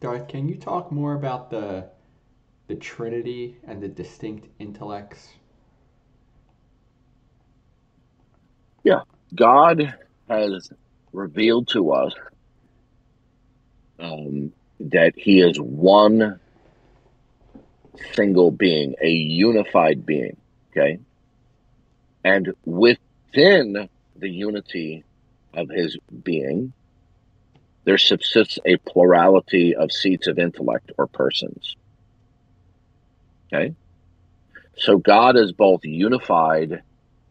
Darth, can you talk more about the the Trinity and the distinct intellects? Yeah. God has revealed to us um, that He is one single being, a unified being. Okay. And within the unity of His being, there subsists a plurality of seats of intellect or persons. Okay. So God is both unified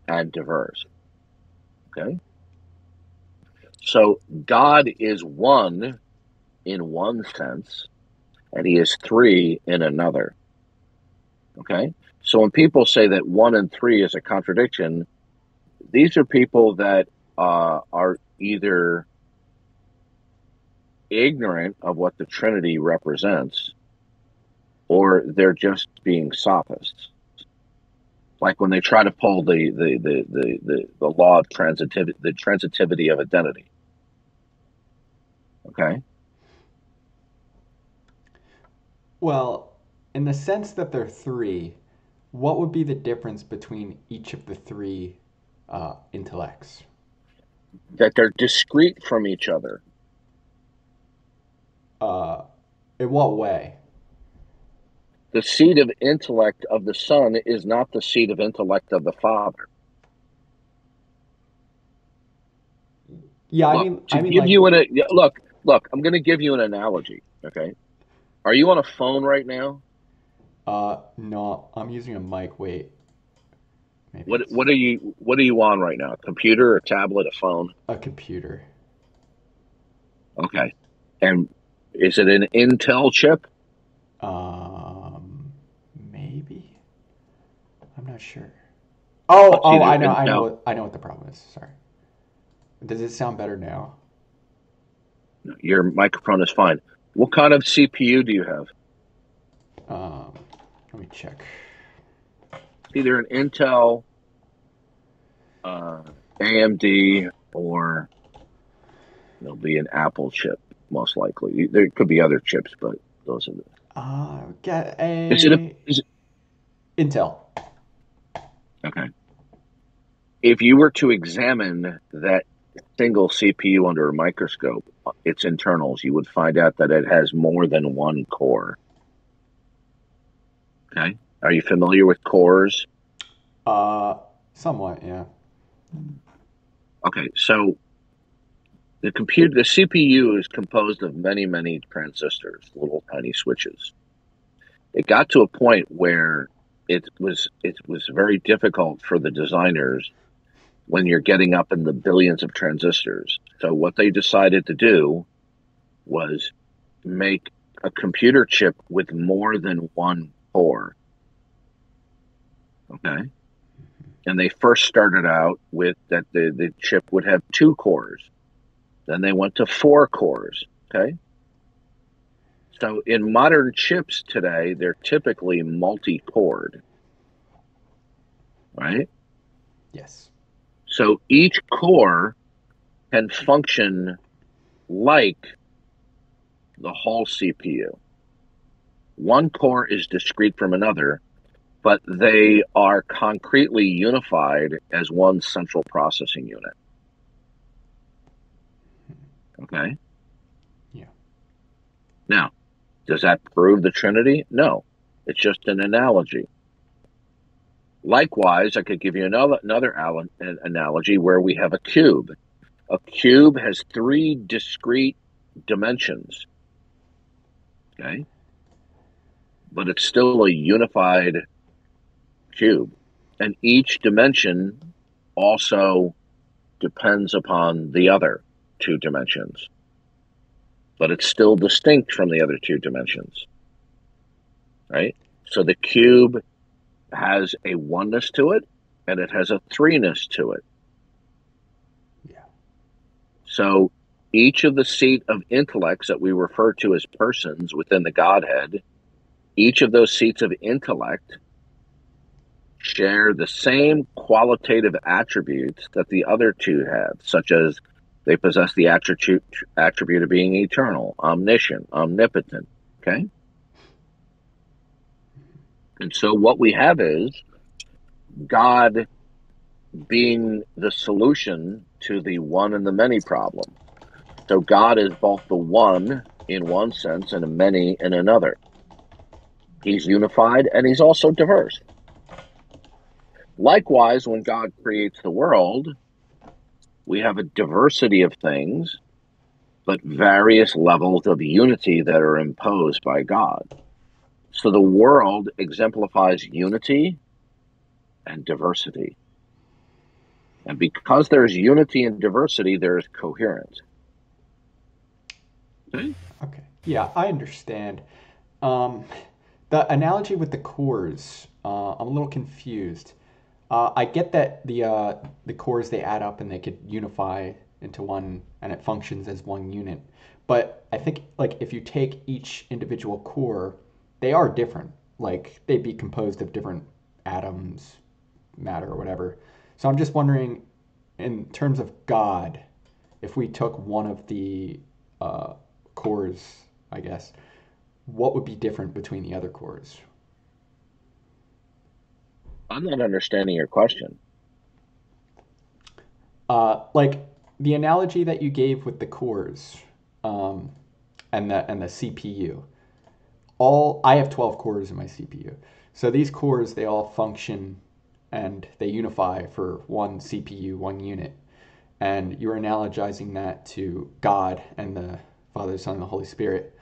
and diverse. Okay. So God is one in one sense, and he is three in another. Okay. So when people say that one and three is a contradiction, these are people that uh, are either ignorant of what the Trinity represents, or they're just being sophists. Like when they try to pull the the the the, the, the law of transitivity, the transitivity of identity. Okay. Well, in the sense that they're three, what would be the difference between each of the three uh, intellects? That they're discrete from each other. Uh, in what way? The seed of intellect of the Son is not the seed of intellect of the Father. Yeah, I mean, to I mean, give like, you an look, look, I'm going to give you an analogy. Okay, are you on a phone right now? uh, no, I'm using a mic. Wait, maybe What it's what are you what are you on right now? A computer, a tablet, a phone? a computer. Okay, and is it an Intel chip? Um, maybe. I'm not sure. Oh, oh, I know, I know, what, I know what the problem is. Sorry. Does it sound better now? Your microphone is fine. What kind of CPU do you have? Um, let me check. Either an Intel, uh, AMD, or it'll be an Apple chip, most likely. There could be other chips, but those are the. Uh, get Is it a? a Is it, Intel. okay. If you were to examine that single CPU under a microscope, its internals, you would find out that it has more than one core. Okay. Are you familiar with cores? Uh, somewhat, yeah. Okay, so the computer, the CPU is composed of many, many transistors, little tiny switches. It got to a point where it was it was very difficult for the designers when you're getting up in the billions of transistors. So what they decided to do was make a computer chip with more than one core. Okay. And they first started out with that the, the chip would have two cores. Then they went to four cores. Okay. So in modern chips today, they're typically multi cored, right? Yes. So each core can function like the whole CPU. One core is discrete from another, but they are concretely unified as one central processing unit. Okay? Yeah. Now, does that prove the Trinity? No. It's just an analogy. Likewise, I could give you another another al- analogy where we have a cube. A cube has three discrete dimensions. Okay? But it's still a unified cube. And each dimension also depends upon the other two dimensions. But it's still distinct from the other two dimensions. Right? So the cube has a oneness to it and it has a threeness to it. Yeah. So each of the seat of intellects that we refer to as persons within the Godhead, each of those seats of intellect share the same qualitative attributes that the other two have, such as They possess the attribute attribute of being eternal, omniscient, omnipotent. Okay. And so what we have is God being the solution to the one and the many problem. So God is both the one in one sense and a many in another. He's unified and he's also diverse. Likewise, when God creates the world, we have a diversity of things, but various levels of unity that are imposed by God. So the world exemplifies unity and diversity. And because there's unity and diversity, there's coherence. Okay. Okay. Yeah, I understand. Um, the analogy with the cores, uh, I'm a little confused. Uh, I get that the uh, the cores they add up and they could unify into one, and it functions as one unit. But I think like if you take each individual core, they are different. Like they'd be composed of different atoms, matter, or whatever. So I'm just wondering, in terms of God, if we took one of the uh, cores, I guess, what would be different between the other cores? I'm not understanding your question. Uh, like the analogy that you gave with the cores um, and the and the CPU. All I have 12 cores in my CPU. So these cores they all function and they unify for one CPU, one unit. And you're analogizing that to God and the Father, Son, and the Holy Spirit.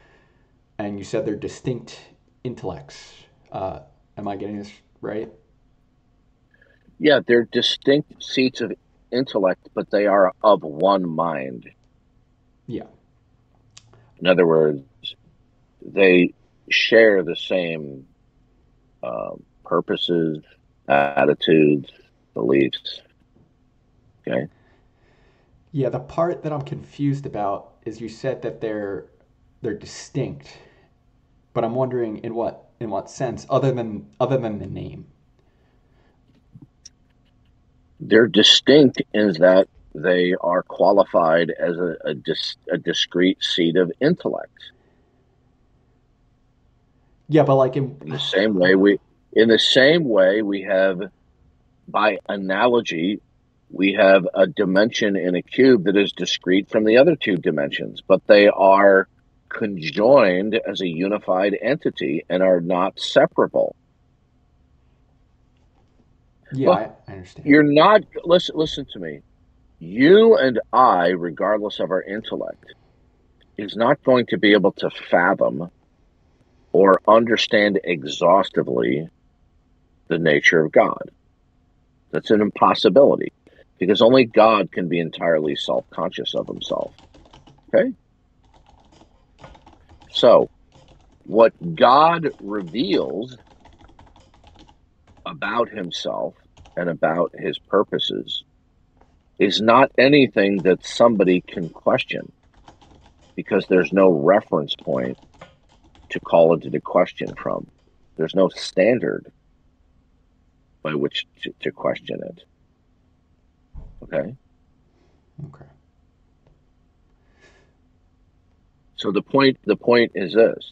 And you said they're distinct intellects. Uh, am I getting this right? Yeah, they're distinct seats of intellect, but they are of one mind. Yeah. In other words, they share the same uh, purposes, attitudes, beliefs. Okay. Yeah, the part that I'm confused about is you said that they're they're distinct, but I'm wondering in what in what sense other than other than the name. They're distinct in that they are qualified as a, a, dis, a discrete seat of intellect. Yeah, but like in, in the same way we in the same way we have by analogy we have a dimension in a cube that is discrete from the other two dimensions, but they are conjoined as a unified entity and are not separable. Yeah, I, I understand. You're not listen listen to me. You and I, regardless of our intellect, is not going to be able to fathom or understand exhaustively the nature of God. That's an impossibility because only God can be entirely self conscious of himself. Okay? So, what God reveals about himself and about his purposes is not anything that somebody can question because there's no reference point to call it into question from. There's no standard by which to, to question it. Okay? Okay. So the point the point is this.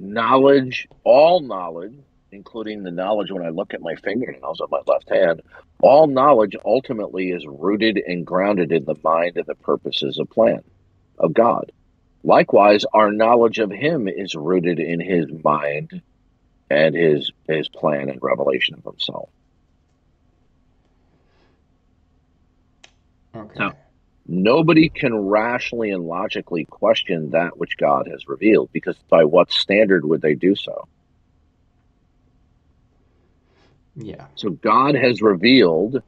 Knowledge, all knowledge, including the knowledge when I look at my fingernails on my left hand, all knowledge ultimately is rooted and grounded in the mind and the purposes of plan of God. Likewise, our knowledge of him is rooted in his mind and his his plan and revelation of himself. Okay. Now, nobody can rationally and logically question that which God has revealed because by what standard would they do so? Yeah. So God has revealed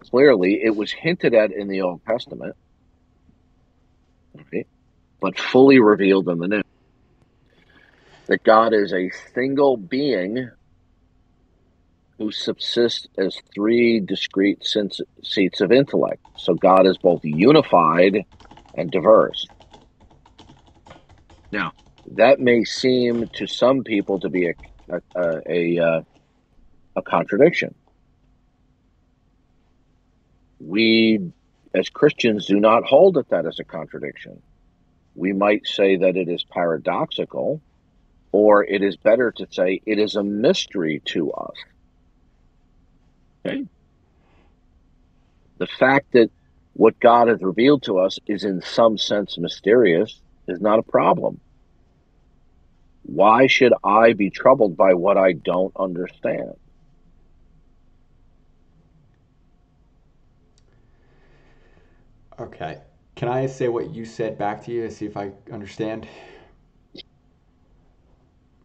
clearly, it was hinted at in the Old Testament. Okay but fully revealed in the New. That God is a single being who subsists as three discrete seats of intellect. So God is both unified and diverse. Now, that may seem to some people to be a a, a, a, uh, a contradiction. We as Christians, do not hold that that is a contradiction. We might say that it is paradoxical, or it is better to say it is a mystery to us. Okay? The fact that what God has revealed to us is in some sense mysterious is not a problem. Why should I be troubled by what I don't understand? Okay. Can I say what you said back to you to see if I understand?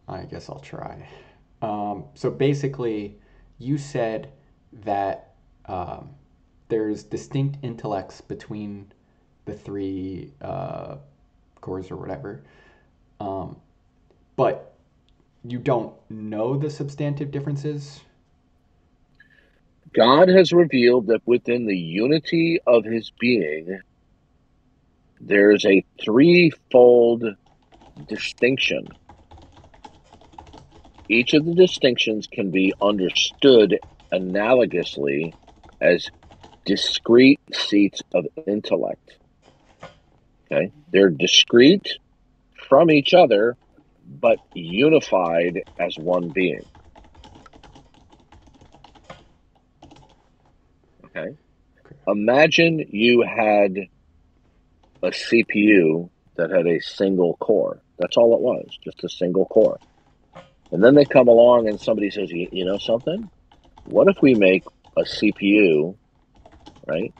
I guess I'll try. Um, so basically, you said that um, there's distinct intellects between the three uh, cores or whatever, um, but you don't know the substantive differences. God has revealed that within the unity of his being, there's a threefold distinction. Each of the distinctions can be understood analogously as discrete seats of intellect. Okay? They're discrete from each other, but unified as one being. Okay? Imagine you had a CPU that had a single core. That's all it was, just a single core. And then they come along and somebody says, you, you know something? What if we make a CPU, right?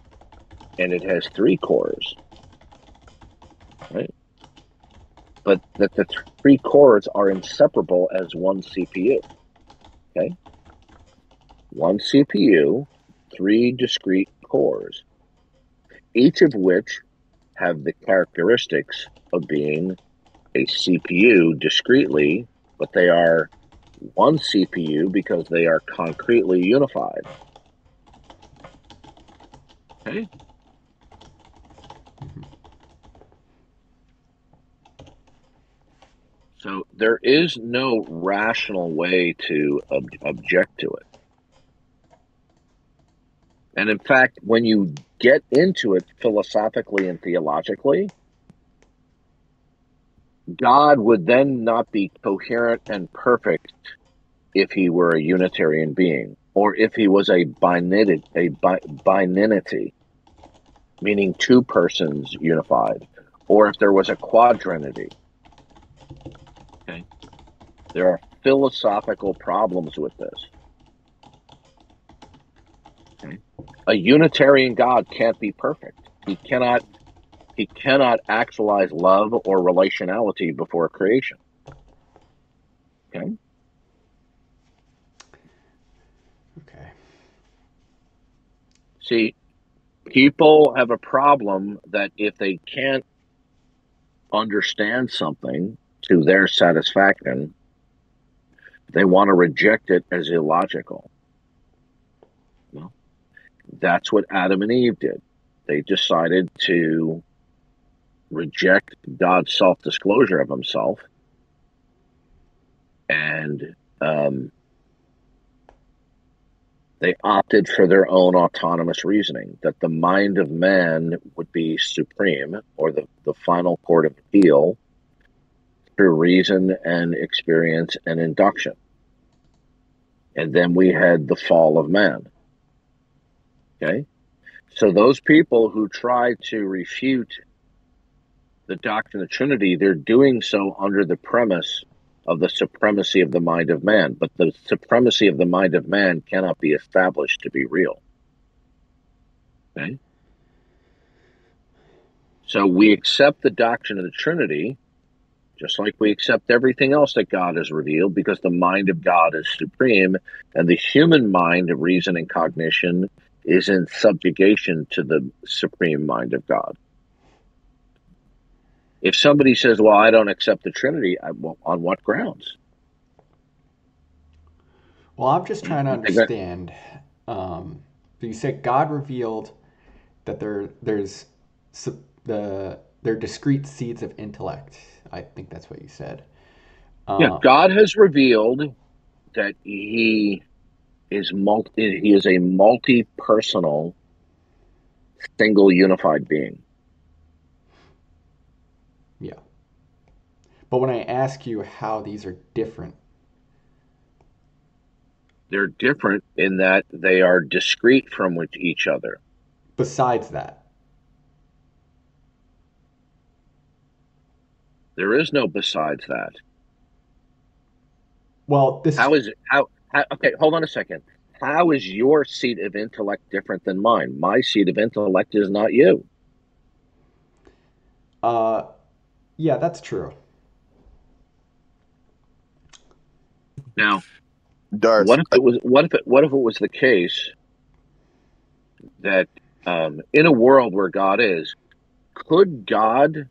And it has three cores, right? But that the three cores are inseparable as one CPU. Okay? One CPU, three discrete cores, each of which have the characteristics of being a CPU discretely but they are one CPU because they are concretely unified. Okay. So there is no rational way to ob- object to it. And in fact, when you get into it philosophically and theologically, God would then not be coherent and perfect if he were a Unitarian being, or if he was a binity, a bi- bininity, meaning two persons unified, or if there was a quadrinity. Okay, there are philosophical problems with this. A Unitarian God can't be perfect. He cannot he cannot actualize love or relationality before creation. Okay. Okay. See, people have a problem that if they can't understand something to their satisfaction, they want to reject it as illogical. That's what Adam and Eve did. They decided to reject God's self disclosure of himself and um, they opted for their own autonomous reasoning that the mind of man would be supreme or the, the final court of appeal through reason and experience and induction. And then we had the fall of man. Okay? So those people who try to refute the doctrine of the Trinity, they're doing so under the premise of the supremacy of the mind of man. But the supremacy of the mind of man cannot be established to be real. Okay? So we accept the doctrine of the Trinity, just like we accept everything else that God has revealed, because the mind of God is supreme, and the human mind of reason and cognition is in subjugation to the supreme mind of God if somebody says, "Well, I don't accept the Trinity," I, well, on what grounds? Well, I'm just trying to understand. Um, you said God revealed that there there's the they're discrete seeds of intellect. I think that's what you said. Uh, yeah, God has revealed that He is multi. He is a multi-personal single unified being. Yeah. But when I ask you how these are different, they're different in that they are discrete from each other. Besides that, there is no besides that. Well, this how is how, how okay, hold on a second. How is your seat of intellect different than mine? My seat of intellect is not you. Uh yeah, that's true. Now, Darth, what if it was what if it what if it was the case that um, in a world where God is, could God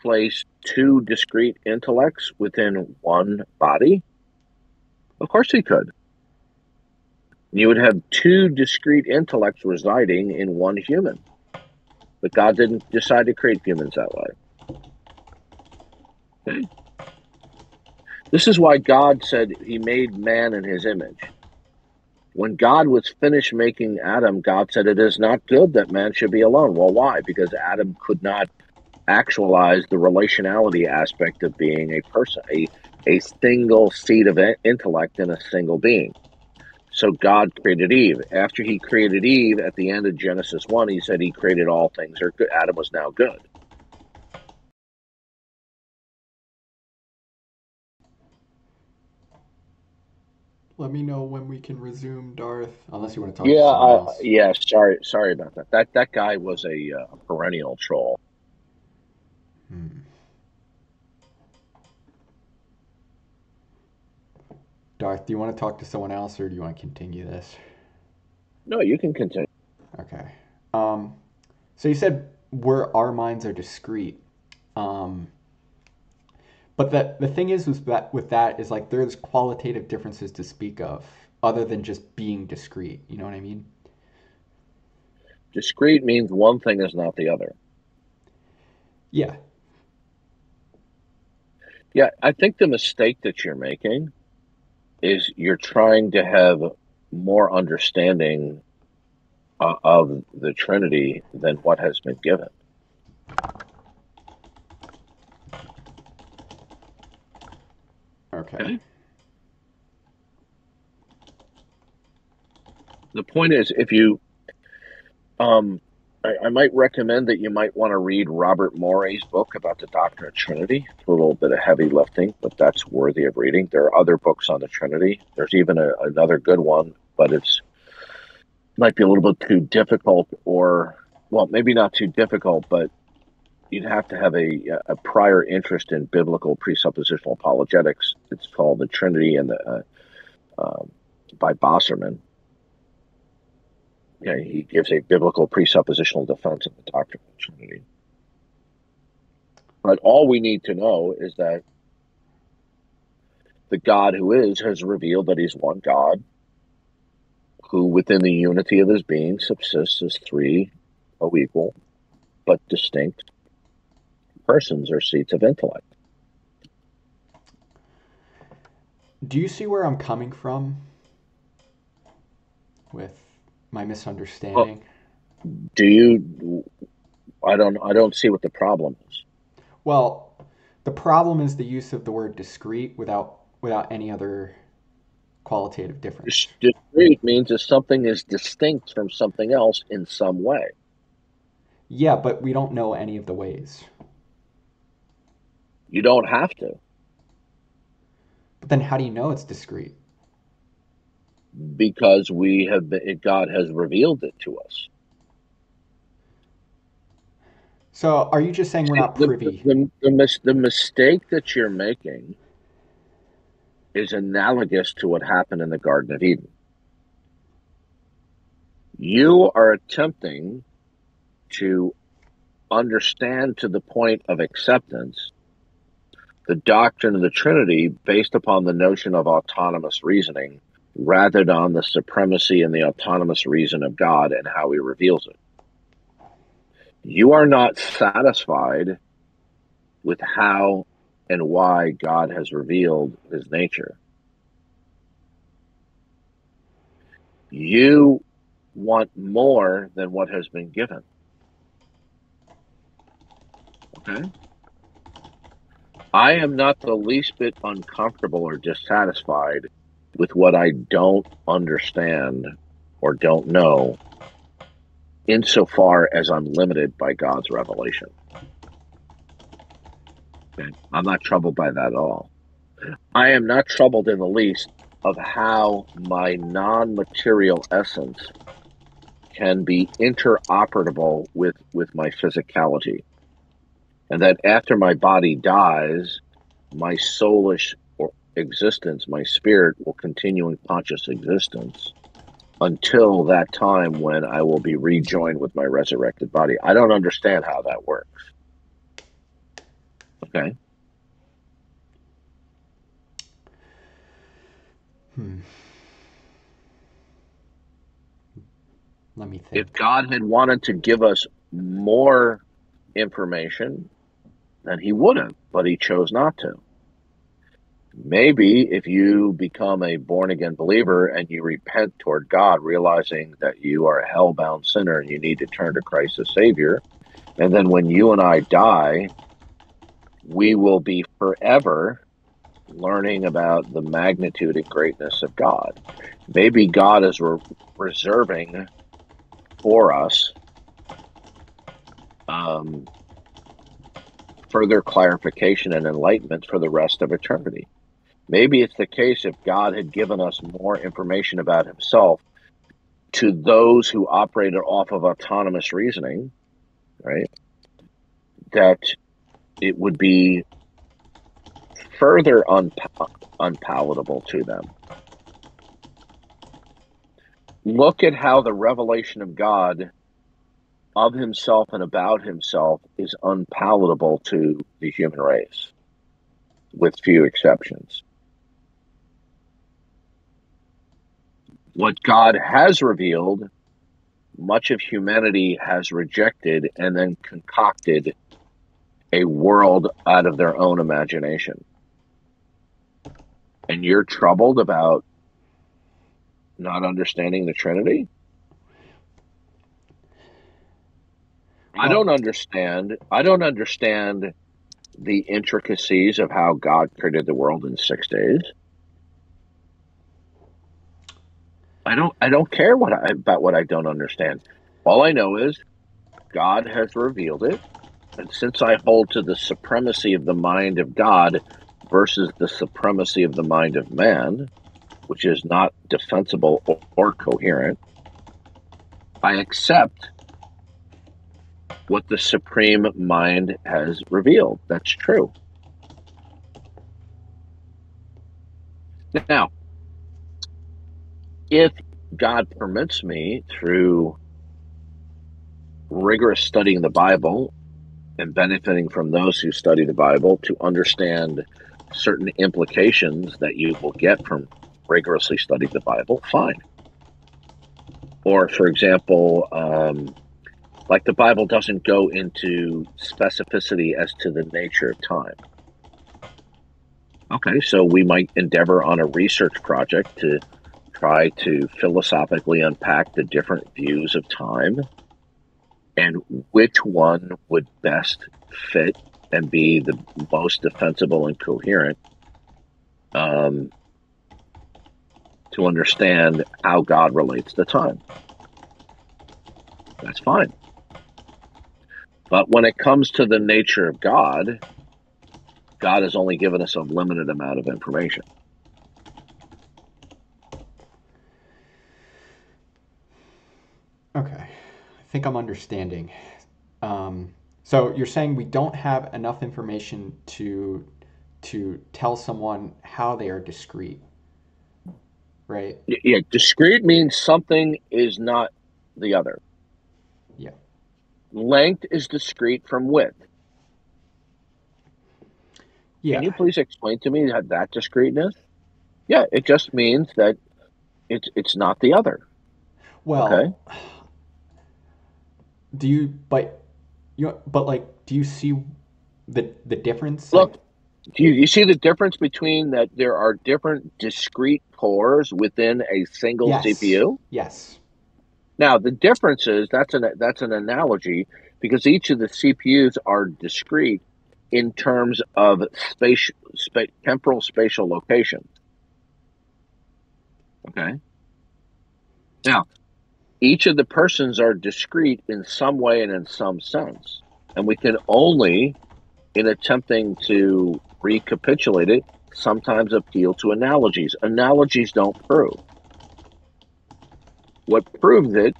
place two discrete intellects within one body? Of course he could. You would have two discrete intellects residing in one human. But God didn't decide to create humans that way. Okay. This is why God said he made man in his image. When God was finished making Adam, God said, It is not good that man should be alone. Well, why? Because Adam could not actualize the relationality aspect of being a person, a, a single seed of intellect in a single being. So God created Eve. After he created Eve at the end of Genesis 1, he said he created all things are good. Adam was now good. Let me know when we can resume, Darth. Unless you want to talk. Yeah, to uh, yeah. Sorry, sorry about that. That that guy was a uh, perennial troll. Hmm. Do you want to talk to someone else, or do you want to continue this? No, you can continue. Okay. Um, so you said where our minds are discrete. Um, but the the thing is with that with that is like there's qualitative differences to speak of other than just being discrete. You know what I mean? Discrete means one thing is not the other. Yeah. Yeah, I think the mistake that you're making is you're trying to have more understanding uh, of the Trinity than what has been given. Okay. The point is, if you, um, I, I might recommend that you might want to read Robert Morey's book about the doctrine of Trinity. It's a little bit of heavy lifting, but that's worthy of reading. There are other books on the Trinity. There's even a, another good one, but it's might be a little bit too difficult, or well, maybe not too difficult, but you'd have to have a, a prior interest in biblical presuppositional apologetics. It's called the Trinity and the uh, uh, by Bosserman. Yeah, he gives a biblical presuppositional defense of the doctrine of the Trinity. But all we need to know is that the God who is has revealed that he's one God, who within the unity of his being subsists as three co-equal but distinct persons or seats of intellect. Do you see where I'm coming from with my misunderstanding? Do you? I don't. I don't see what the problem is. Well, the problem is the use of the word discrete without without any other qualitative difference. Discrete means that something is distinct from something else in some way. Yeah, but we don't know any of the ways. You don't have to. But then how do you know it's discrete? Because we have been, God has revealed it to us. So are you just saying we're not privy? The, the, the, the mistake that you're making is analogous to what happened in the Garden of Eden. You are attempting to understand to the point of acceptance the doctrine of the Trinity based upon the notion of autonomous reasoning rather than on the supremacy and the autonomous reason of God and how he reveals it. You are not satisfied with how and why God has revealed his nature. You want more than what has been given. Okay? I am not the least bit uncomfortable or dissatisfied with what I don't understand or don't know insofar as I'm limited by God's revelation. Okay? I'm not troubled by that at all. I am not troubled in the least of how my non material essence can be interoperable with, with my physicality. And that after my body dies, my soulish existence, my spirit will continue in conscious existence until that time when I will be rejoined with my resurrected body. I don't understand how that works. Okay. Hmm. Let me think. If God had wanted to give us more information, then he would have, but he chose not to. Maybe if you become a born again believer and you repent toward God, realizing that you are a hell bound sinner and you need to turn to Christ as Savior, and then when you and I die, we will be forever learning about the magnitude and greatness of God. Maybe God is re- reserving for us um, further clarification and enlightenment for the rest of eternity. Maybe it's the case if God had given us more information about himself to those who operated off of autonomous reasoning, right? That it would be further unpa- unpalatable to them. Look at how the revelation of God of himself and about himself is unpalatable to the human race, with few exceptions. What God has revealed, much of humanity has rejected and then concocted a world out of their own imagination. And you're troubled about not understanding the Trinity? I don't understand. I don't understand the intricacies of how God created the world in six days. I don't. I don't care what I, about what I don't understand. All I know is God has revealed it, and since I hold to the supremacy of the mind of God versus the supremacy of the mind of man, which is not defensible or, or coherent, I accept what the supreme mind has revealed. That's true. Now, if God permits me through rigorous studying the Bible and benefiting from those who study the Bible to understand certain implications that you will get from rigorously studying the Bible, fine. Or, for example, um, like the Bible doesn't go into specificity as to the nature of time. Okay, so we might endeavor on a research project to try to philosophically unpack the different views of time and which one would best fit and be the most defensible and coherent um, to understand how God relates to time. That's fine. But when it comes to the nature of God, God has only given us a limited amount of information. Okay, I think I'm understanding. Um, so you're saying we don't have enough information to to tell someone how they are discrete, right? Yeah, discrete means something is not the other. Yeah. Length is discrete from width. Yeah. Can you please explain to me that that discreteness? Yeah, it just means that it's it's not the other. Well, Okay. Do you but you but like do you see the the difference? Look, Like, do you, you see the difference between that there are different discrete cores within a single yes. CPU? Yes. Now the difference is that's an that's an analogy because each of the CPUs are discrete in terms of space, spa- temporal spatial location. Okay. Now, each of the persons are discrete in some way and in some sense. And we can only, in attempting to recapitulate it, sometimes appeal to analogies. Analogies don't prove. What proves it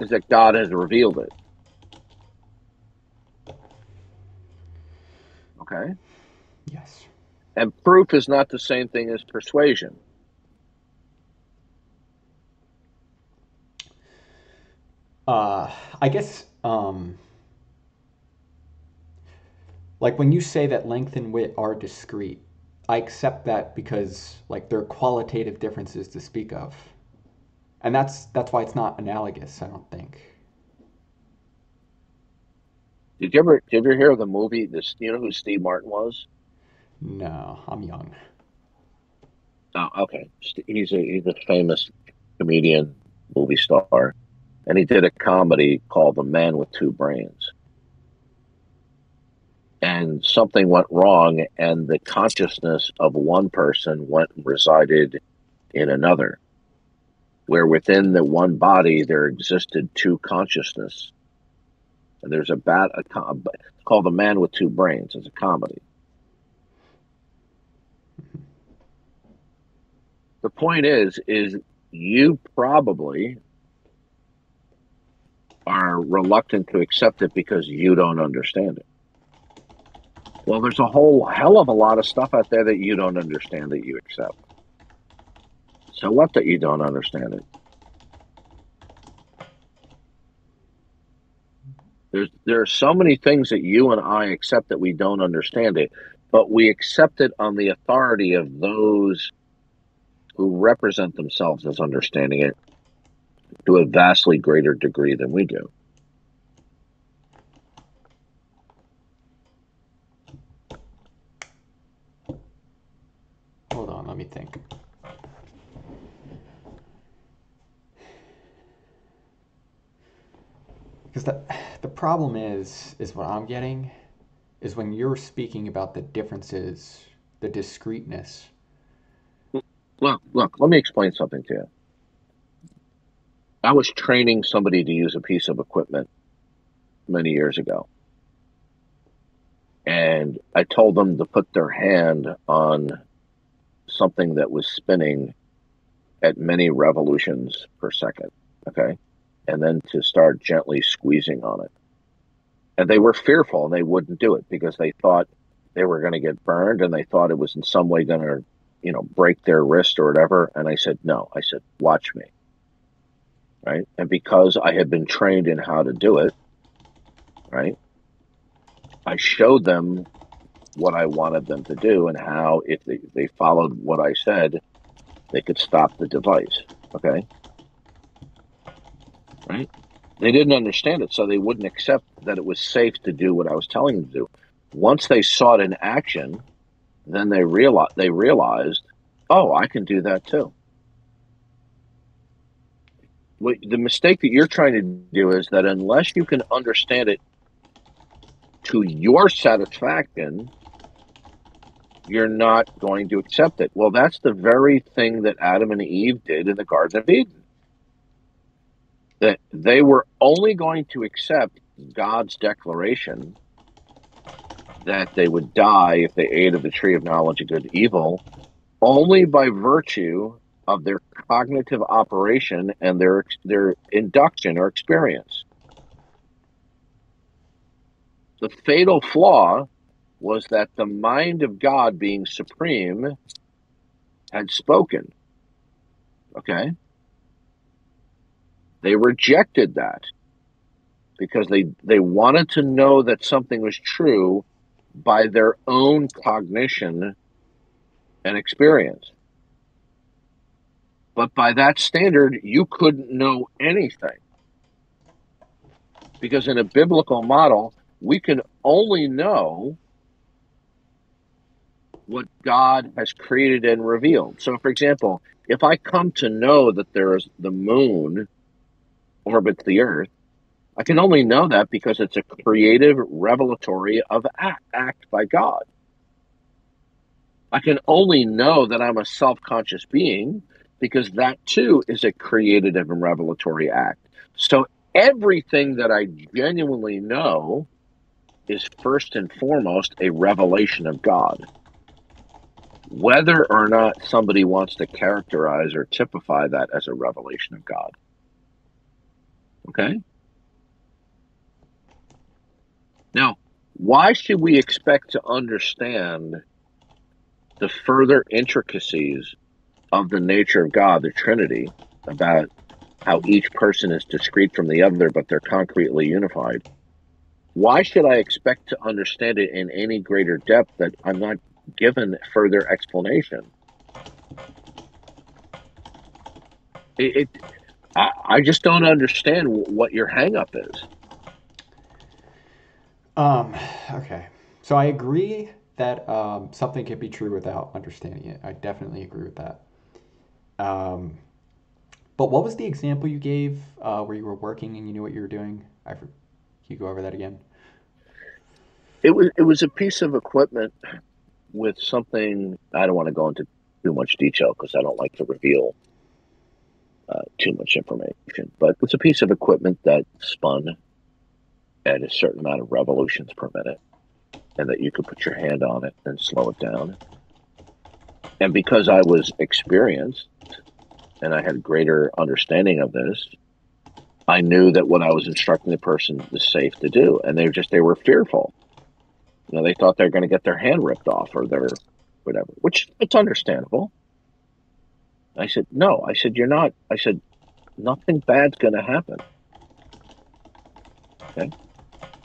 is that God has revealed it. Okay? Yes. And proof is not the same thing as persuasion. Uh, I guess, um, like when you say that length and width are discrete, I accept that because like there are qualitative differences to speak of, and that's that's why it's not analogous. I don't think. Did you ever did you ever hear of the movie? This you know who Steve Martin was? No, I'm young. Oh, okay. He's a he's a famous comedian, movie star, and he did a comedy called The Man with Two Brains. And something went wrong, and the consciousness of one person went and resided in another, where within the one body there existed two consciousness. And there's a bat a, called The Man with Two Brains. It's a comedy. The point is, is you probably are reluctant to accept it because you don't understand it. Well, there's a whole hell of a lot of stuff out there that you don't understand that you accept. So what that you don't understand it? There's there are so many things that you and I accept that we don't understand it, but we accept it on the authority of those who represent themselves as understanding it to a vastly greater degree than we do. Hold on, let me think. Because the, the problem is, is what I'm getting is when you're speaking about the differences, the discreteness. Look, look, let me explain something to you. I was training somebody to use a piece of equipment many years ago. And I told them to put their hand on something that was spinning at many revolutions per second. Okay. And then to start gently squeezing on it. And they were fearful and they wouldn't do it because they thought they were going to get burned and they thought it was in some way going to, you know, break their wrist or whatever. And I said, no, I said, watch me right? And because I had been trained in how to do it, right? I showed them what I wanted them to do and how, if they, they followed what I said, they could stop the device. Okay. Right? They didn't understand it, so they wouldn't accept that it was safe to do what I was telling them to do. Once they saw it in action, then they realized they realized, oh, I can do that too what the mistake that you're trying to do is that unless you can understand it to your satisfaction, you're not going to accept it. Well, that's the very thing that Adam and Eve did in the Garden of Eden. That they were only going to accept God's declaration that they would die if they ate of the tree of knowledge of good and evil, only by virtue of their cognitive operation and their their induction or experience. The fatal flaw was that the mind of God being supreme had spoken. Okay? They rejected that because they they wanted to know that something was true by their own cognition and experience. But by that standard, you couldn't know anything. Because in a biblical model, we can only know what God has created and revealed. So, for example, if I come to know that there is the moon orbits the Earth. I can only know that because it's a creative revelatory of act, act by God. I can only know that I'm a self conscious being because that too is a creative and revelatory act. So everything that I genuinely know is first and foremost a revelation of God. Whether or not somebody wants to characterize or typify that as a revelation of God. Okay? Now, why should we expect to understand the further intricacies of the nature of God, the Trinity, about how each person is discrete from the other, but they're concretely unified. Why should I expect to understand it in any greater depth that I'm not given further explanation? It, it I, I just don't understand what your hangup is. Um, okay. So I agree that um, something can be true without understanding it. I definitely agree with that. Um, but what was the example you gave uh, where you were working and you knew what you were doing? I can you go over that again? It was it was a piece of equipment with something. I don't want to go into too much detail because I don't like to reveal uh, too much information. But it's a piece of equipment that spun at a certain amount of revolutions per minute, and that you could put your hand on it and slow it down. And because I was experienced and I had greater understanding of this, I knew that what I was instructing the person was safe to do, and they were just they were fearful. You know, they thought they were going to get their hand ripped off or their whatever, which it's understandable. I said, no. I said, you're not. I said, nothing bad's going to happen. Okay.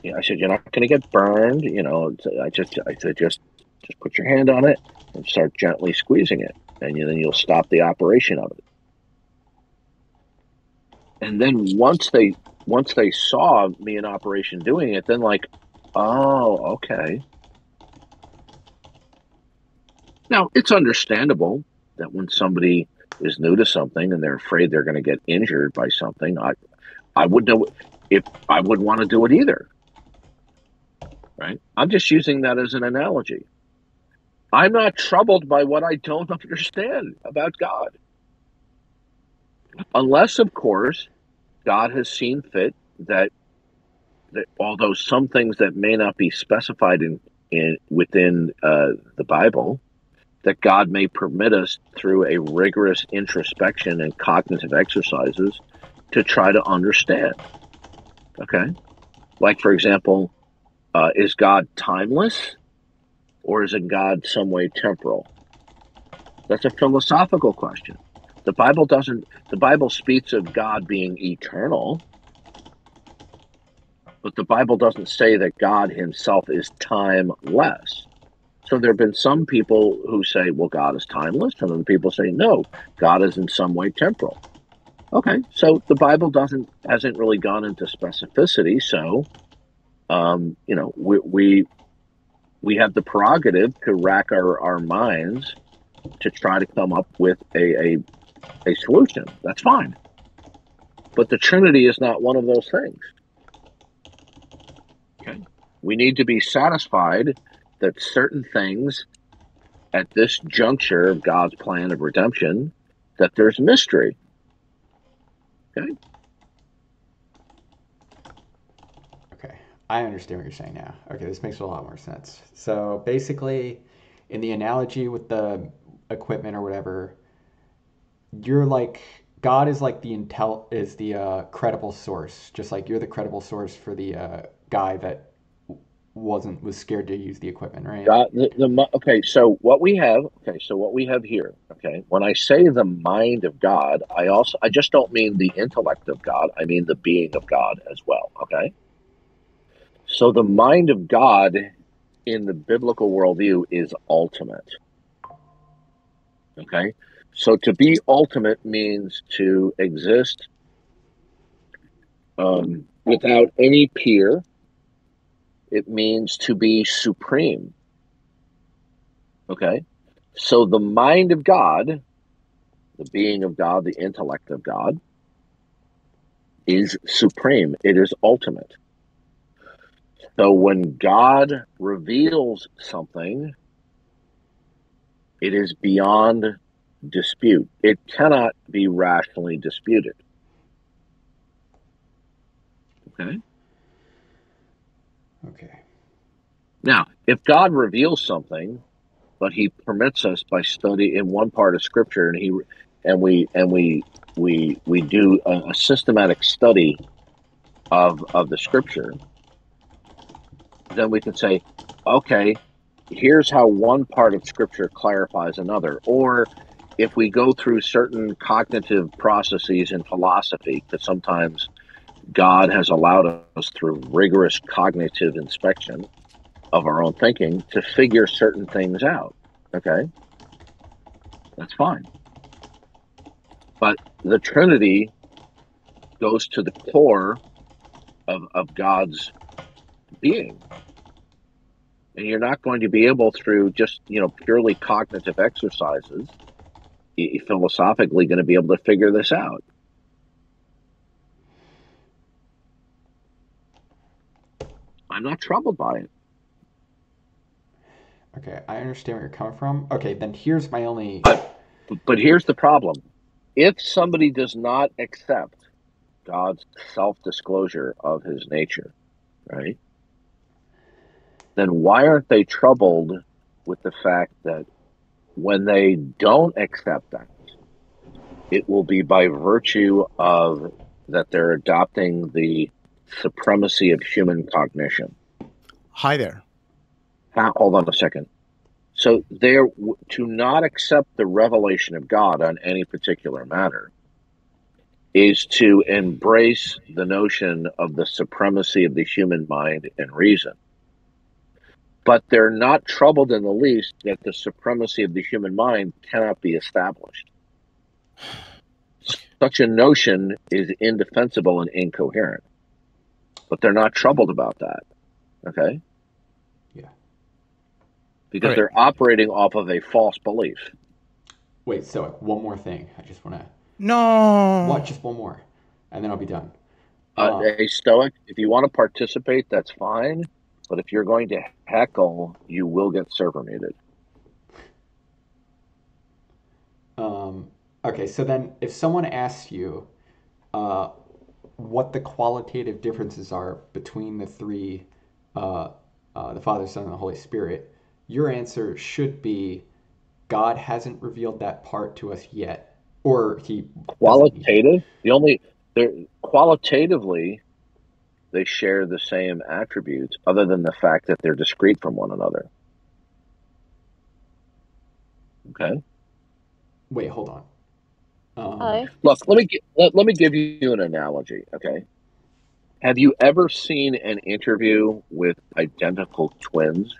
Yeah, I said, you're not going to get burned. You know, I just, I said, just, just put your hand on it and start gently squeezing it, and then you'll stop the operation of it and then once they once they saw me in operation doing it, then like, oh, okay. Now it's understandable that when somebody is new to something and they're afraid they're going to get injured by something, I I would know if I would want to do it either. Right? I'm just using that as an analogy. I'm not troubled by what I don't understand about God. Unless, of course, God has seen fit that that although some things that may not be specified in, in within uh, the Bible, that God may permit us through a rigorous introspection and cognitive exercises to try to understand. Okay, like for example, uh, is God timeless, or is it God some way temporal? That's a philosophical question. The Bible doesn't, the Bible speaks of God being eternal, but the Bible doesn't say that God himself is timeless. So there have been some people who say, well, God is timeless, and then people say, no, God is in some way temporal. Okay, so the Bible doesn't hasn't really gone into specificity, so um, you know we, we we have the prerogative to rack our, our minds to try to come up with a, a a solution. That's fine. But the Trinity is not one of those things. Okay. We need to be satisfied that certain things at this juncture of God's plan of redemption, that there's mystery. Okay. Okay. I understand what you're saying now. Okay, this makes a lot more sense. So basically, in the analogy with the equipment or whatever, you're like God is like the intel is the uh, credible source, just like you're the credible source for the uh, guy that wasn't was scared to use the equipment, right? God, the, the okay, so what we have, okay, so what we have here, okay, when I say the mind of God, I also I just don't mean the intellect of God, I mean the being of God as well, okay. So the mind of God in the biblical worldview is ultimate. Okay, so to be ultimate means to exist um, without any peer. It means to be supreme. Okay? So the mind of God, the being of God, the intellect of God, is supreme, it is ultimate. So when God reveals something, it is beyond dispute. It cannot be rationally disputed. Okay? Okay. Now, if God reveals something, but he permits us by study in one part of scripture and he and we and we we we do a, a systematic study of of the scripture then we can say okay here's how one part of scripture clarifies another or if we go through certain cognitive processes in philosophy because sometimes god has allowed us through rigorous cognitive inspection of our own thinking to figure certain things out okay that's fine but the Trinity goes to the core of, of God's being. And you're not going to be able through just, you know, purely cognitive exercises, philosophically going to be able to figure this out. I'm not troubled by it. Okay, I understand where you're coming from. Okay, then here's my only. But, but here's the problem if somebody does not accept God's self disclosure of his nature, right, then why aren't they troubled with the fact that when they don't accept that, it will be by virtue of that they're adopting the supremacy of human cognition? Hi there. hold on a second. So there to not accept the revelation of God on any particular matter is to embrace the notion of the supremacy of the human mind and reason. But they're not troubled in the least that the supremacy of the human mind cannot be established. Such a notion is indefensible and incoherent. But they're not troubled about that. Okay? Yeah. Because right. they're operating off of a false belief. Wait, so one more thing. I just want to. No. What? Just one more, and then I'll be done. Uh, uh, a stoic, if you want to participate, that's fine. But if you're going to heckle, you will get server muted. Um, okay, so then if someone asks you uh, what the qualitative differences are between the three, uh, uh, the Father, Son, and the Holy Spirit, your answer should be God hasn't revealed that part to us yet, or he qualitative. The only there qualitatively they share the same attributes, other than the fact that they're discrete from one another. Okay. Wait, hold on. Um, Look, let me let, let me give you an analogy. Okay. Have you ever seen an interview with identical twins?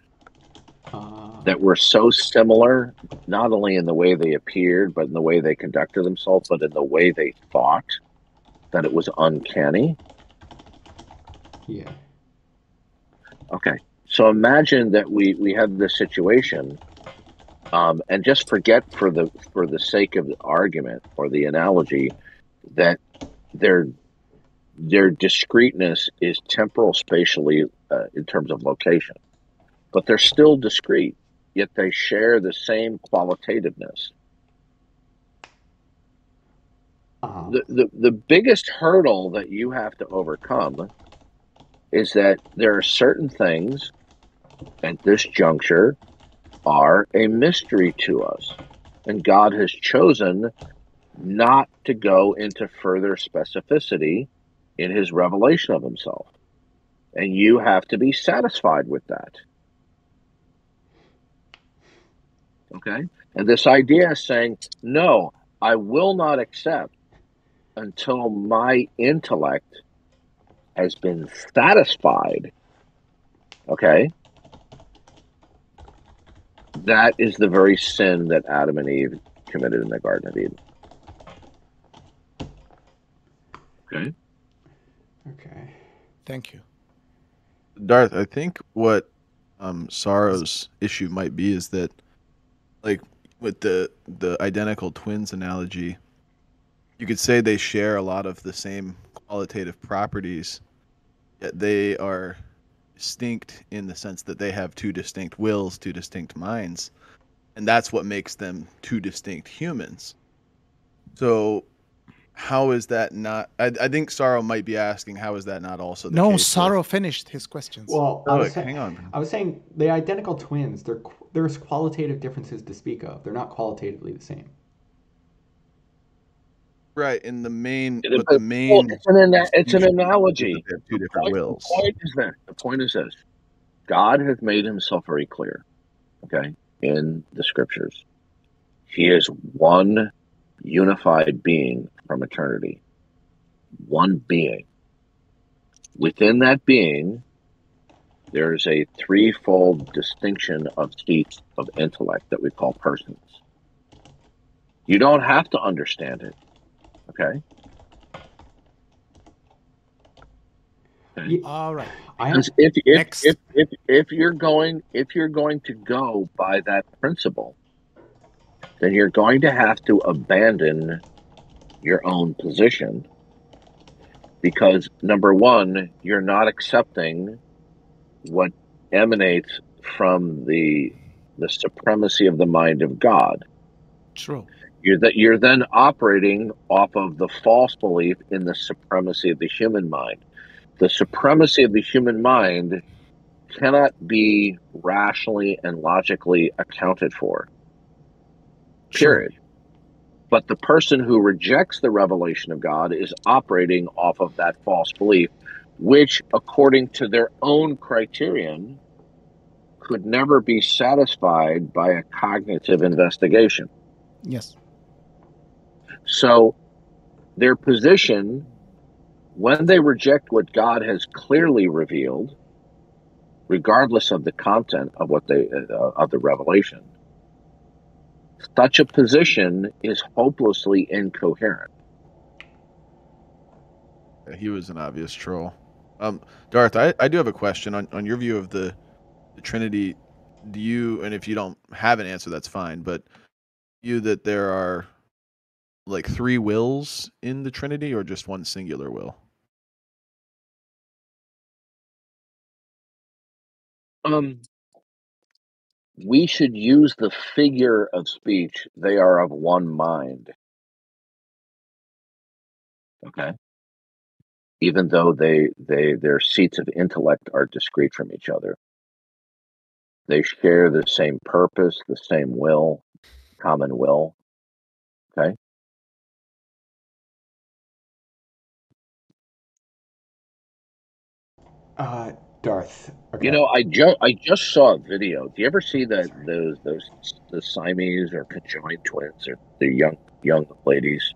uh, that were so similar, not only in the way they appeared, but in the way they conducted themselves, but in the way they thought, that it was uncanny. Yeah. Okay. So imagine that we we have this situation, um, and just forget for the for the sake of the argument or the analogy that their their discreteness is temporal spatially uh, in terms of location but they're still discrete, yet they share the same qualitativeness. Uh-huh. The, the, the biggest hurdle that you have to overcome is that there are certain things at this juncture are a mystery to us. And God has chosen not to go into further specificity in his revelation of himself. And you have to be satisfied with that. Okay. And this idea is saying, no, I will not accept until my intellect has been satisfied. Okay. That is the very sin that Adam and Eve committed in the Garden of Eden. Okay. Okay. Thank you. Darth, I think what um, Sorrow's issue might be is that like with the the identical twins analogy, you could say they share a lot of the same qualitative properties, yet they are distinct in the sense that they have two distinct wills, two distinct minds, and that's what makes them two distinct humans. So, how is that not? I, I think Sorrow might be asking, how is that not also the No, case with- Sorrow finished his questions. Well, I Oh, was, sa- hang on. I was saying the identical twins. They're, there's qualitative differences to speak of. They're not qualitatively the same. Right, in the main, but the main. Well, it's an, it's an analogy. They have two The different point, wills. the point is this. The point is this. God has made himself very clear, okay, in the scriptures. He is one unified being from eternity. One being. Within that being, there's a threefold distinction of seats of intellect that we call persons. You don't have to understand it. Okay? Ye- All right. Because if if, if if if you're going if you're going to go by that principle, then you're going to have to abandon your own position because number one, you're not accepting what emanates from the the supremacy of the mind of God. True. You're that you're then operating off of the false belief in the supremacy of the human mind. The supremacy of the human mind cannot be rationally and logically accounted for. Period. But the person who rejects the revelation of God is operating off of that false belief, which, according to their own criterion, could never be satisfied by a cognitive investigation. Yes. So their position, when they reject what God has clearly revealed, regardless of the content of what they uh, of the revelation, such a position is hopelessly incoherent. He was an obvious troll. Um, Darth, I, I do have a question on, on your view of the, the Trinity. Do you, and if you don't have an answer, that's fine, but you that there are like three wills in the Trinity or just one singular will? Um, we should use the figure of speech. They are of one mind. Okay. Even though they they their seats of intellect are discrete from each other, they share the same purpose, the same will, common will. Okay. Uh, Darth. Okay. You know, I just I just saw a video. Do you ever see that those those the Siamese or conjoined twins or the young young ladies?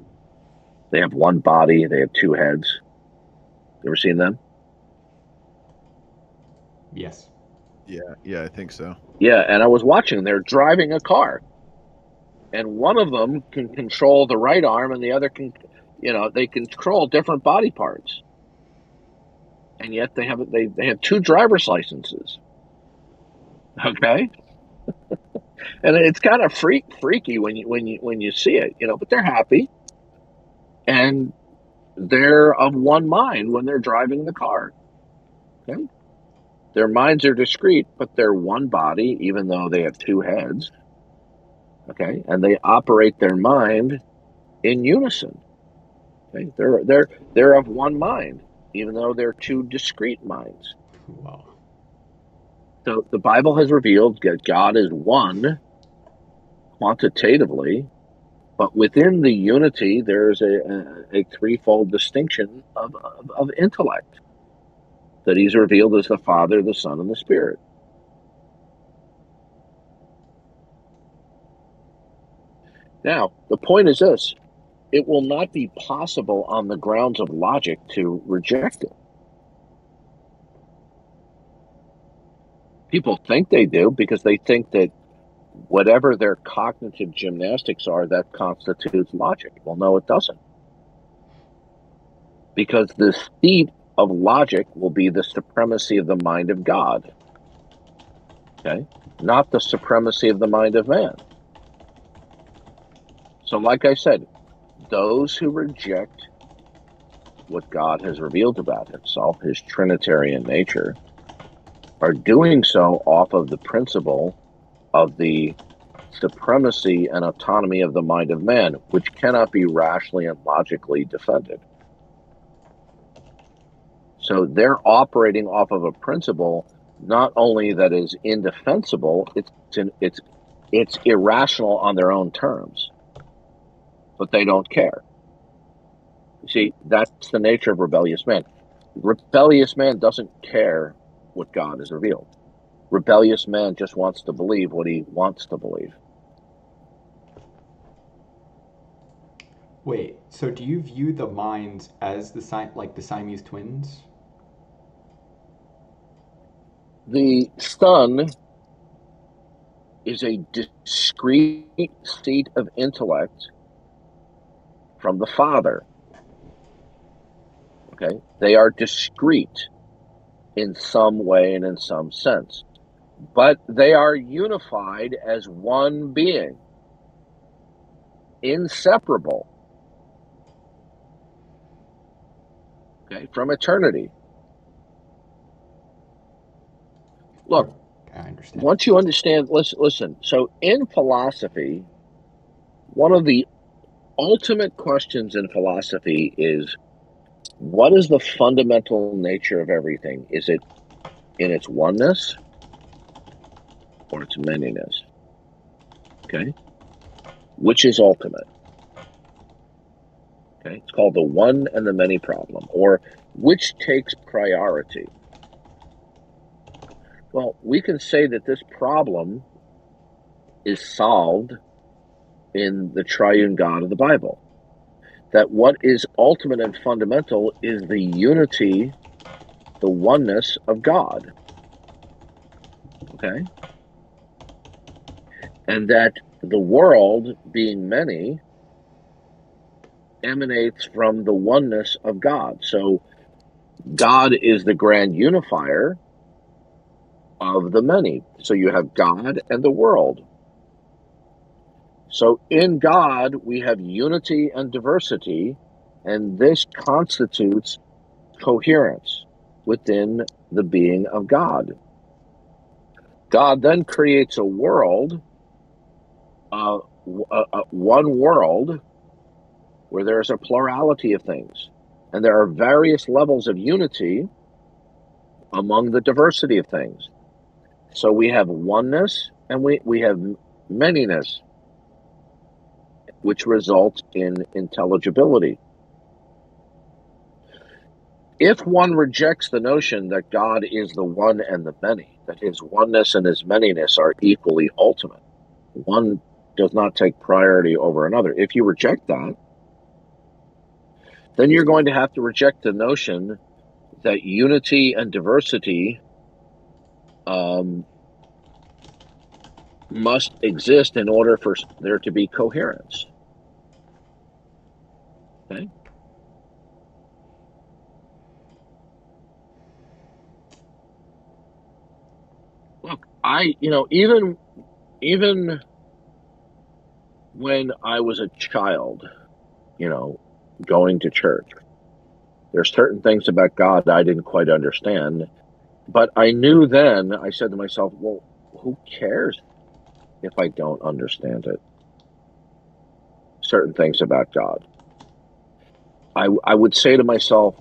They have one body. They have two heads. You ever seen them? yes. Yeah, yeah, I think so. Yeah, and I was watching. They're driving a car, and one of them can control the right arm, and the other can, you know, they control different body parts, and yet they have they they have two driver's licenses. Okay, and it's kind of freak freaky when you when you when you see it, you know. But they're happy, and they're of one mind when they're driving the car. Okay. Their minds are discrete, but they're one body, even though they have two heads. Okay, and they operate their mind in unison. Okay, they're they're they're of one mind, even though they're two discrete minds. Wow. So the Bible has revealed that God is one quantitatively, but within the unity, there's a, a, a threefold distinction of, of, of intellect that He's revealed as the Father, the Son, and the Spirit. Now, the point is this it will not be possible on the grounds of logic to reject it. People think they do because they think that whatever their cognitive gymnastics are, that constitutes logic. Well, no, it doesn't. Because the seat of logic will be the supremacy of the mind of God. Okay? Not the supremacy of the mind of man. So, like I said, those who reject what God has revealed about himself, his Trinitarian nature, are doing so off of the principle of the supremacy and autonomy of the mind of man, which cannot be rationally and logically defended. So they're operating off of a principle not only that is indefensible, it's it's it's irrational on their own terms, but they don't care. You see, that's the nature of rebellious man. Rebellious man doesn't care what God has revealed. Rebellious man just wants to believe what he wants to believe. Wait, so do you view the minds as the si- like the Siamese twins? The Son is a discrete seat of intellect from the Father. Okay? They are discrete in some way and in some sense, but they are unified as one being, inseparable. Okay, from eternity. Look, I understand. once you understand, listen, listen. So in philosophy, one of the ultimate questions in philosophy is what is the fundamental nature of everything? Is it in its oneness or its manyness? Okay. Which is ultimate? Okay. It's called the one and the many problem, or which takes priority. Well, we can say that this problem is solved in the triune God of the Bible. That what is ultimate and fundamental is the unity, the oneness of God. Okay? And that the world, being many, emanates from the oneness of God. So God is the grand unifier of the many. So you have God and the world. So in God, we have unity and diversity, and this constitutes coherence within the being of God. God then creates a world, uh, one world, where there's a plurality of things, and there are various levels of unity among the diversity of things. So we have oneness and we, we have manyness, which results in intelligibility. If one rejects the notion that God is the one and the many, that his oneness and his manyness are equally ultimate, one does not take priority over another. If you reject that, then you're going to have to reject the notion that unity and diversity um, must exist in order for there to be coherence. Look, I, you know, even even when I was a child, you know, going to church, there's certain things about God I didn't quite understand, but I knew then. I said to myself, "Well, who cares if I don't understand it?" Certain things about God. I, I would say to myself,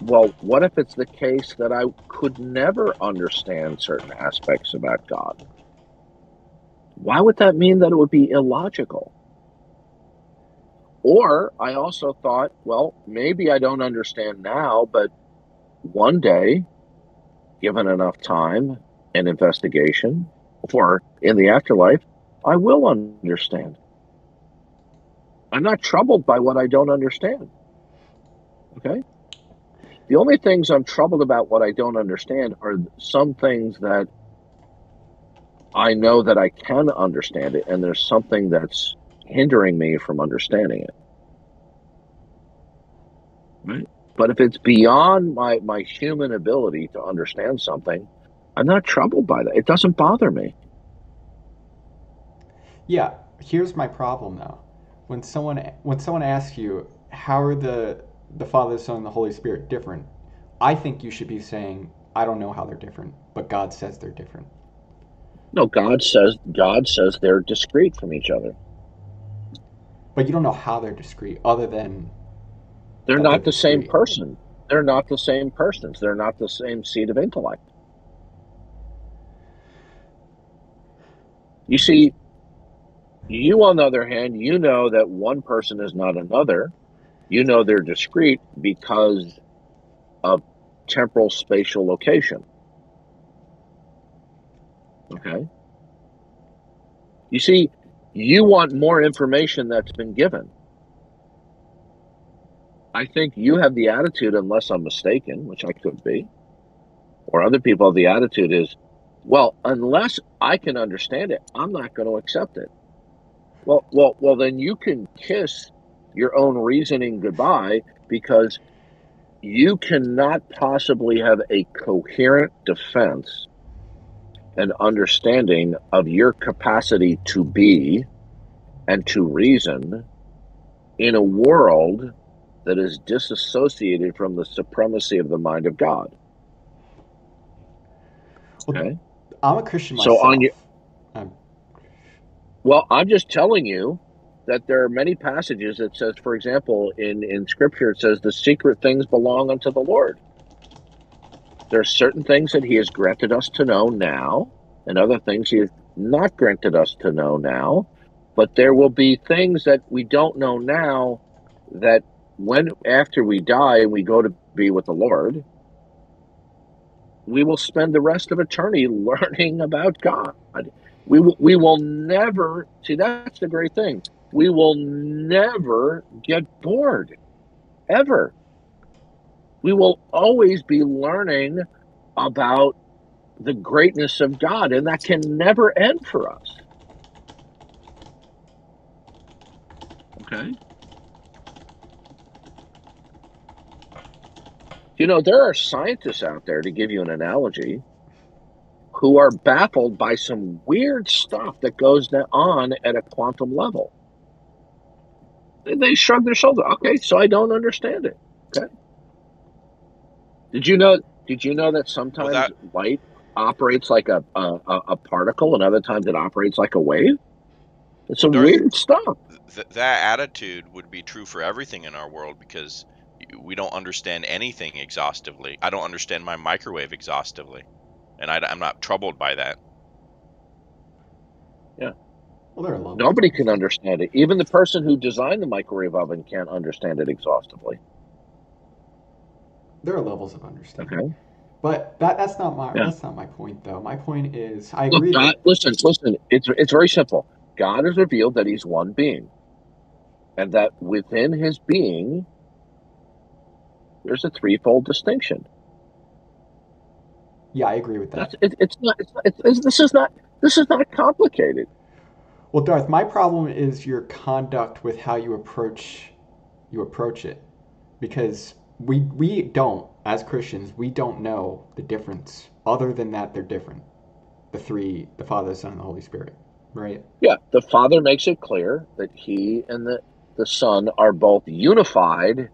well, what if it's the case that I could never understand certain aspects about God? Why would that mean that it would be illogical? Or I also thought, well, maybe I don't understand now, but one day, given enough time and investigation, or in the afterlife, I will understand. I'm not troubled by what I don't understand. Okay? The only things I'm troubled about what I don't understand are some things that I know that I can understand it, and there's something that's hindering me from understanding it. Right? But if it's beyond my, my human ability to understand something, I'm not troubled by that. It doesn't bother me. Yeah, here's my problem though. when someone when someone asks you how are the the Father, the Son, and the Holy Spirit different, I think you should be saying I don't know how they're different, but God says they're different. No, God says God says they're discrete from each other. But you don't know how they're discrete, other than They're not they're the same person. They're not the same persons. They're not the same seed of intellect. You see, you on the other hand, you know that one person is not another. You know they're discrete because of temporal spatial location. Okay. You see, you want more information that's been given. I think you have the attitude, unless I'm mistaken, which I could be, or other people have the attitude is, well, unless I can understand it, I'm not going to accept it. Well, well, well, then you can kiss your own reasoning goodbye because you cannot possibly have a coherent defense and understanding of your capacity to be and to reason in a world that is disassociated from the supremacy of the mind of God. Okay. I'm a Christian So on your- Um, Well, I'm just telling you that there are many passages that says, for example, in, in scripture, it says the secret things belong unto the Lord. There are certain things that he has granted us to know now, and other things he has not granted us to know now. But there will be things that we don't know now that when after we die and we go to be with the Lord, we will spend the rest of eternity learning about God. We we will never see that's the great thing. We will never get bored ever. We will always be learning about the greatness of God, and that can never end for us. Okay. You know, there are scientists out there, to give you an analogy, who are baffled by some weird stuff that goes on at a quantum level. They- shrug their shoulders. Okay, so I don't understand it. Okay. Did you know? Did you know that sometimes that- light operates like a, a a- particle, and other times it operates like a wave? It's some weird stuff. Th- that attitude would be true for everything in our world because we don't understand anything exhaustively. I don't understand my microwave exhaustively, and I, am not troubled by that. Well, there are levels. Nobody can understand it. Even the person who designed the microwave oven can't understand it exhaustively. There are levels of understanding. Okay. But that that's not my Yeah. that's not my point though. My point is I Look, agree. God, that, listen, listen. It's it's very simple. God has revealed that He's one being, and that within His being, there's a threefold distinction. yeah, I agree with that. It, it's not. It's, not- it's, it's this is not. This is not complicated. Well, Darth, my problem is your conduct with how you approach you approach it, because we we don't as Christians we don't know the difference. Other than that, they're different. The three, the Father, the Son, and the Holy Spirit, right? Yeah, the Father makes it clear that He and the the Son are both unified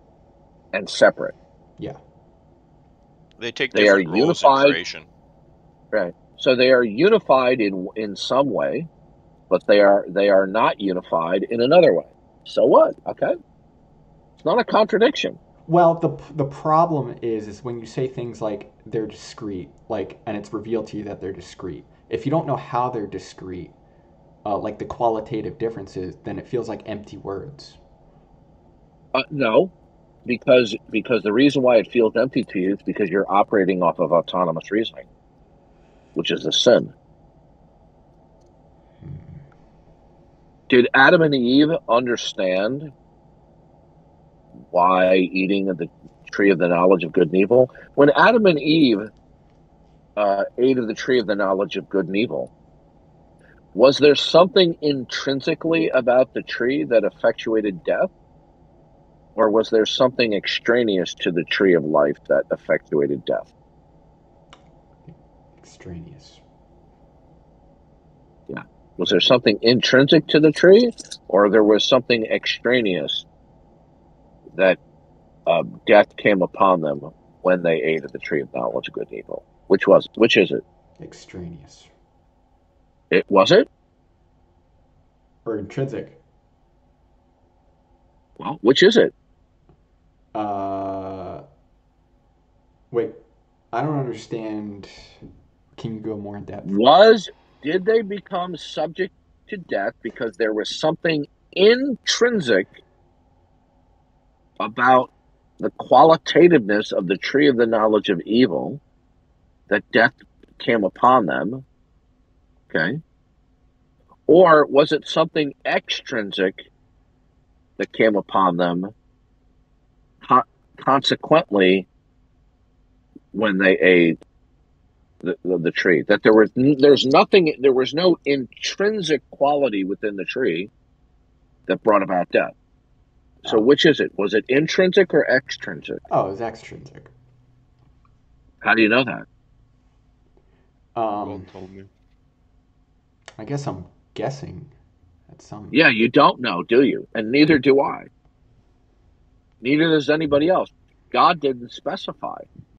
and separate. Yeah, They take They are different unified. in creation. Right. So they are unified in in some way, but they are they are not unified in another way. So what? Okay. It's not a contradiction. Well, the the problem is is when you say things like they're discrete, like, and it's revealed to you that they're discrete. If you don't know how they're discrete, uh, like the qualitative differences, then it feels like empty words. Uh, no, because because the reason why it feels empty to you is because you're operating off of autonomous reasoning, which is a sin. Did Adam and Eve understand why eating of the tree of the knowledge of good and evil? When Adam and Eve uh, ate of the tree of the knowledge of good and evil, was there something intrinsically about the tree that effectuated death? Or was there something extraneous to the tree of life that effectuated death? Extraneous. Was there something intrinsic to the tree, or there was something extraneous that uh, death came upon them when they ate of the tree of knowledge of good and evil? Which was which is it? Extraneous It was it. or intrinsic? Well, which is it? Uh, wait, I don't understand. Can you go more in depth? Was did they become subject to death because there was something intrinsic about the qualitativeness of the tree of the knowledge of evil that death came upon them? Okay. Or was it something extrinsic that came upon them? Consequently, when they ate the, the, the tree, that there was there's nothing, there was no intrinsic quality within the tree that brought about death. So, Oh. which is it? Was it intrinsic or extrinsic? Oh, it's extrinsic. How do you know that? Um, told me. I guess I'm guessing at some. Yeah, you don't know, do you? And neither do I. Neither does anybody else. God didn't specify.